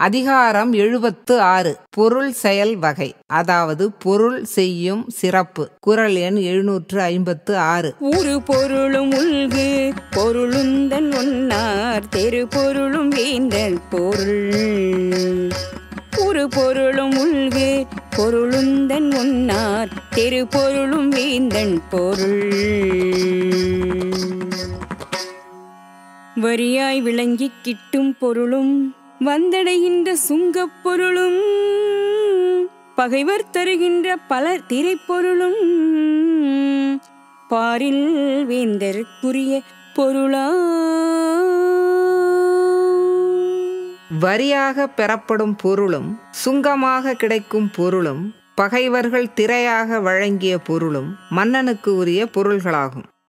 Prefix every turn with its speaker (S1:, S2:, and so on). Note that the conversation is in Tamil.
S1: அதிகாரம் எழுபத்து ஆறு. பொருள் செயல் வகை. அதாவது பொருள் செய்யும் சிறப்பு. குரல் எண் எழுநூற்று ஐம்பத்து ஆறு.
S2: ஒரு பொருளும் உள்கு பொருளுந்தன் ஒன்னார். தெரு பொருளும் வேந்தன் பொருள். ஒரு பொருளும் உள்கு பொருளுந்தன் ஒன்னார். தெரு பொருளும் வேந்தன் பொருள். வரியாய் விளங்கிக் கிட்டும் பொருளும் வந்தடைகின்ற சுங்கப் பொருளும் பகைவர் தருகின்ற பல திரைப்பொருளும் பாரில் வேந்தருக்குரிய பொருளா?
S1: வரியாக பெறப்படும் பொருளும் சுங்கமாக கிடைக்கும் பொருளும் பகைவர்கள் திரையாக வழங்கிய பொருளும் மன்னனுக்கு உரிய பொருள்களாகும்.